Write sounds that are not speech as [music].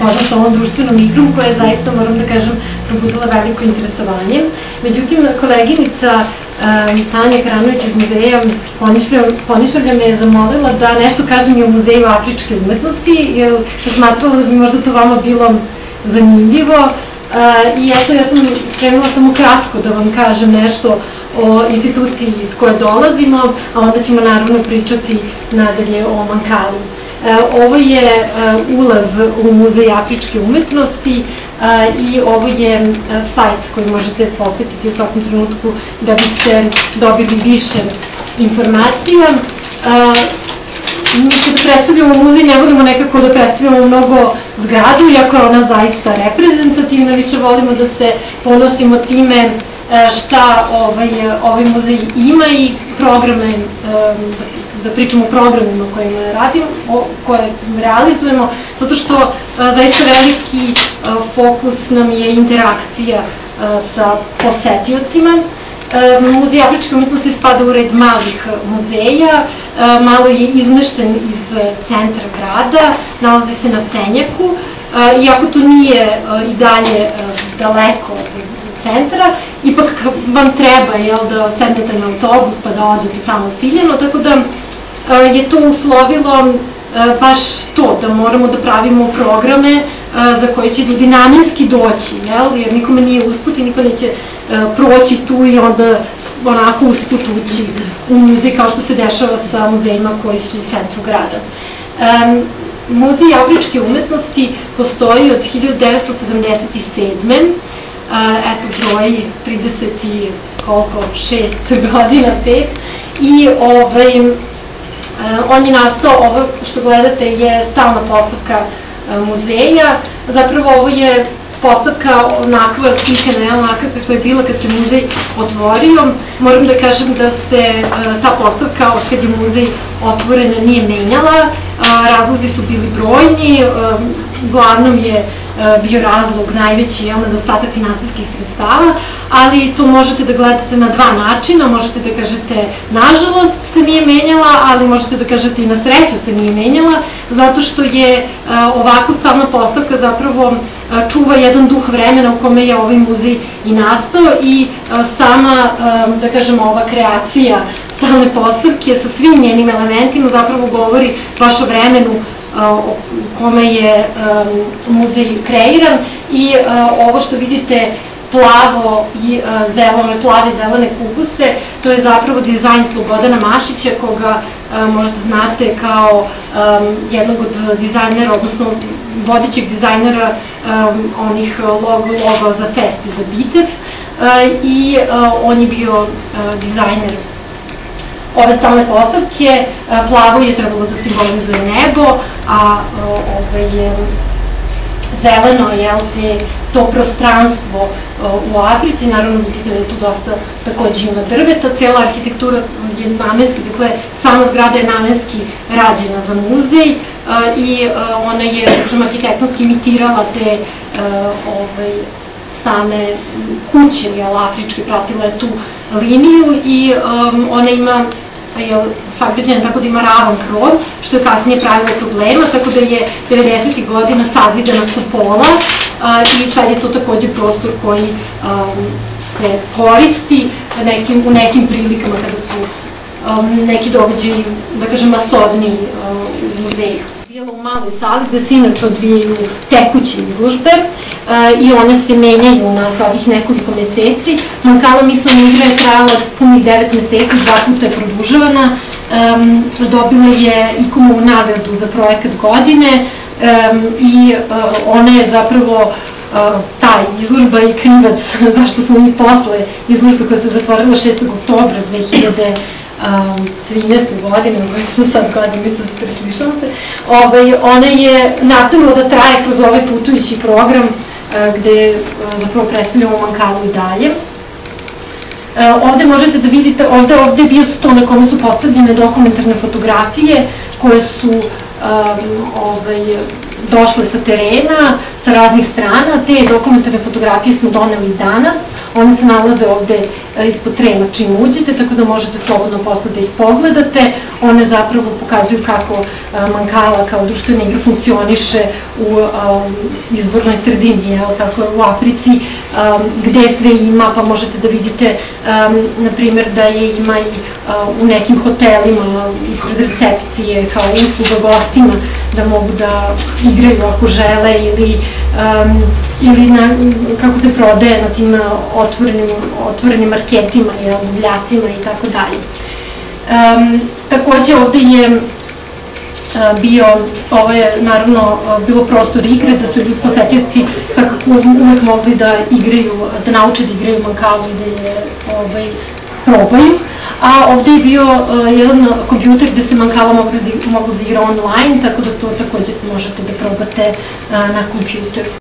upoznam sa ovom društvenom igrom koja je zaista, moram da kažem, probudila veliko interesovanje. Međutim, koleginica um, Tanja Kranović iz muzeja Ponišavlja me je zamolila da nešto kažem i o muzeju afričke umetnosti, jer smatrala da bi možda to vama bilo zanimljivo. Uh, I eto, ja sam krenula samo kratko da vam kažem nešto o instituciji iz koje dolazimo, a onda ćemo naravno pričati nadalje o Mankalu. E, ovo je e, ulaz u Muzej afričke umetnosti e, i ovo je sajt koji možete posetiti u svakom trenutku da biste dobili više informacija. Mi kad predstavljamo muzej ne budemo nekako da predstavljamo mnogo zgradu, iako je ona zaista reprezentativna, više volimo da se ponosimo time šta ovaj, ovaj muzej ima i programe da pričamo o programima kojima radimo, koje realizujemo, zato što a, zaista veliki fokus nam je interakcija sa posetiocima. Muzej Afričke umetnosti spada u red malih muzeja, malo je izmešten iz centra grada, nalazi se na Senjaku, iako to nije i dalje daleko centra, ipak vam treba jel, da sednete na autobus pa da odete tamo ciljeno, tako da je to uslovilo baš to, da moramo da pravimo programe za koje će ljudi namenski doći, jel? jer nikome nije usput i niko neće proći tu i onda onako usput ući u muzej kao što se dešava sa muzejima koji su u centru grada. Um, Muzej afričke umetnosti postoji od 1977. Eto broj 30 i koliko, 6 godina tek i ovaj, on je nastao, ovo što gledate je stalna postavka muzeja, zapravo ovo je postavka onakva slikana, onakva kakva je bila kad se muzej otvorio. Moram da kažem da se ta postavka od kad je muzej otvoren nije menjala, razlozi su bili brojni, uglavnom je bio razlog najveći je nedostatak finansijskih sredstava, ali to možete da gledate na dva načina, možete da kažete nažalost se nije menjala, ali možete da kažete i na sreću se nije menjala, zato što je ovako stavna postavka zapravo čuva jedan duh vremena u kome je ovaj muzej i nastao i sama, da kažemo, ova kreacija stalne postavke sa svim njenim elementima zapravo govori baš o vremenu u kome je muzej kreiran i ovo što vidite plavo i zelene, plave zelene kupuse, to je zapravo dizajn Slobodana Mašića, koga možda znate kao jednog od dizajnera, odnosno vodećeg dizajnera onih logo, logo za fest i za bitev i on je bio dizajner ove stalne postavke, plavo je trebalo da simbolizuje nebo, a ovaj, zeleno je te, to prostranstvo u Africi, naravno vidite da tu dosta takođe ima drveta, cela arhitektura je namenski, dakle sama zgrada je namenski rađena za muzej i ona je, kažem, arhitektonski imitirala te ovaj, same kuće, jel, afričke, pratila je tu liniju i um, ona ima je sagrađena tako da ima ravan krov, što je kasnije pravilo problema, tako da je 90. godina sazidana kupola i sad je to takođe prostor koji um, se koristi nekim, u nekim prilikama kada su um, neki događaji, da kažem, masovni uh, u muzeju bila u maloj sali gde se inače odvijaju tekuće izložbe e, i one se menjaju na ovih nekoliko meseci. Mankala Misla igra je trajala punih 9 meseci, dva puta je produžavana, dobila je ikomu nagradu za projekat godine i e, ona je zapravo e, ta izložba i krivac [laughs] zašto smo mi posle izložbe koja se zatvorila 6. oktobra 2000 13. godine, u kojoj sam sad godine, mislim preslišam se, ovaj, ona je nastavila da traje kroz ovaj putujući program gde zapravo predstavljamo Mankalu i dalje. Ovde možete da vidite, ovde, ovde je bio sto na kome su postavljene dokumentarne fotografije koje su um, ovaj, došle sa terena, sa raznih strana. Te dokumentarne fotografije smo doneli danas. One se nalaze ovde e, ispod trema čim uđete, tako da možete slobodno posle da ih pogledate. One zapravo pokazuju kako e, Mankala kao društvena igra funkcioniše u izbornoj sredini, tako u Africi, gde sve ima, pa možete da vidite, na primjer, da je ima i u nekim hotelima ispred recepcije kao usluga gostima da mogu da igraju ako žele ili, um, ili na, kako se prodaje na tim otvorenim, otvorenim marketima, i bljacima i tako dalje. Um, takođe ovde je bio, ovo je naravno bilo prostor igre, da su ljudi posetioci kako uvek mogli da igraju, da nauče da igraju mankalu i da je ovaj, probaju. A ovde je bio uh, jedan kompjuter gde se mankala mogla da, igra online, tako da to takođe možete da probate uh, na kompjuteru.